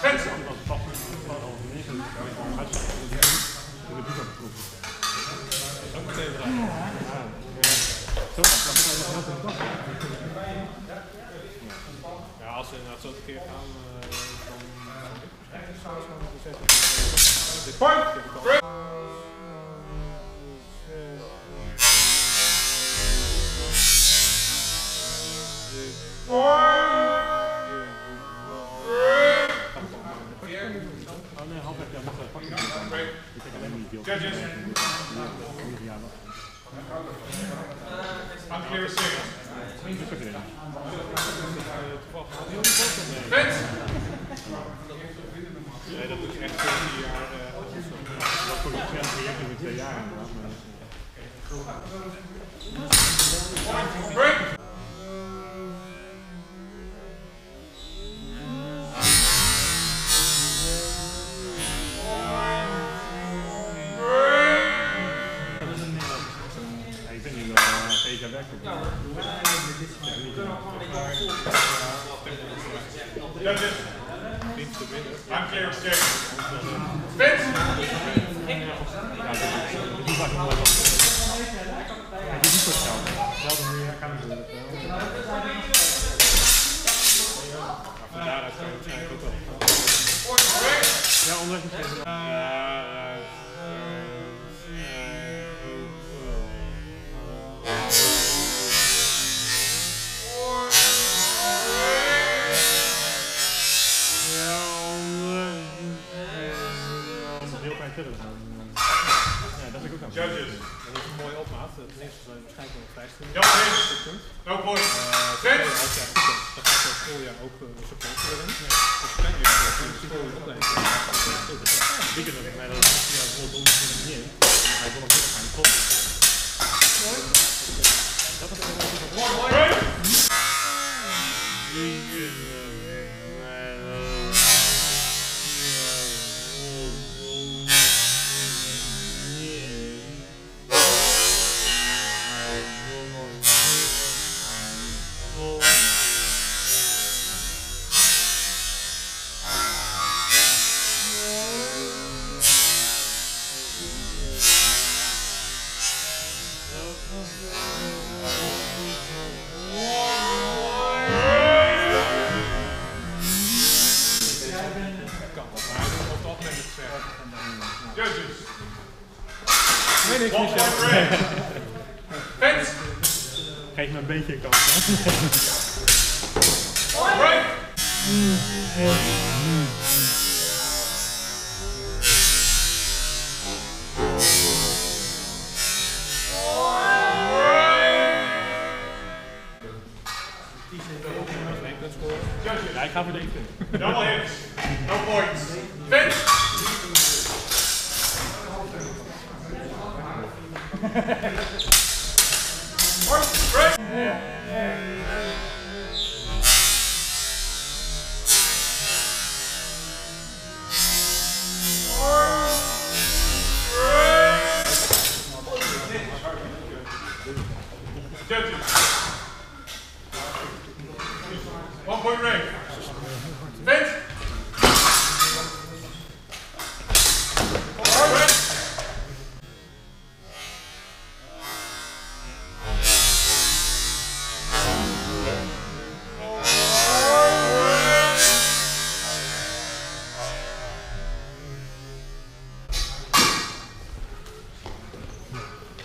Ja, als ze inderdaad zo tekeer gaan, dan. Dit Point. Boos op mee. Fans. Nee, dat doet je echt 14 jaar. eh, als het zo- Dat voor een trend project in twee jaar inderdaad. Fans. Dat is vaak mooi. Ja, dit is niet voor hetzelfde. Van daaruit kan je waarschijnlijk ook. Ja, Heel klein verder. Ja, dat is ik ook aan. Judges. Dat is een mooie opmaat. Eerste zijn waarschijnlijk wel 15. Jan Hins. No point. Jij goed bent, dan gaat het schooljaar ook uh, support worden. Dus kan je het schooljaar opleiden. Die kunnen mij dat ja, bijvoorbeeld onderzoeken niet in. Maar hij wil nog niet gaan kloppen. Break. Kan, maar hij doet over het zeggen. Judges. Nee, niks One point break. Fans. Geef me een beetje kans. Hè? Break. Judges. Ja, ik ga voor deze punt. Double hits. No points. Fans. Point. Break. Judges. One point break.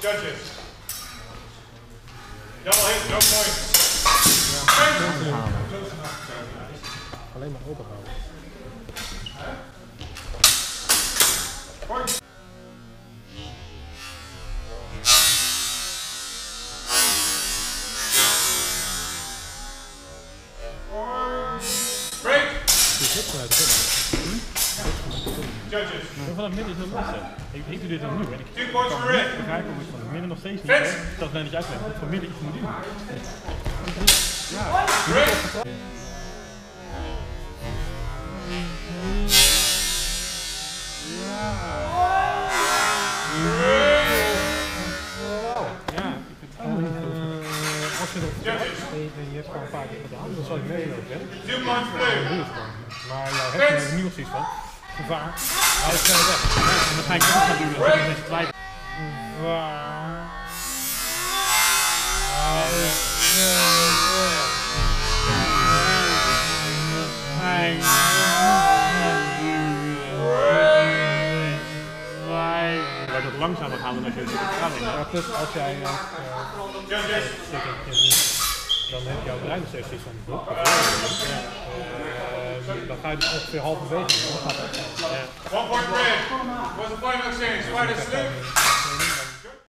Judges. Double hit, no. Fence. Alleen maar open houden. Point. Break. Judges. Van het midden is heel lastig. Ik, ik doe dit dan nu en ik Two points for Rick. begrijpen hoe ik van het midden nog steeds niet. Dat mij niet uitleggen. Dat ik van midden iets moet doen. Ja, ik het niet zo. Als je dat hebt gewoon een paar keer gedaan, dan zal je meelopen. het. Maar jouw hersenen hebben nu nog zoiets van, gevaar, hou het verder weg. En dan ga ik het ook gaan doen, dan zitten mensen twijfelen. Maar dat langzamer gaan dan als je te gaan. Ja, plus als jij uh, Judges. Dan heb jouw brein nog steeds iets van blok. Uh, dan ga je dus ongeveer. Ja. One point red. What's the final exchange? Spider slip.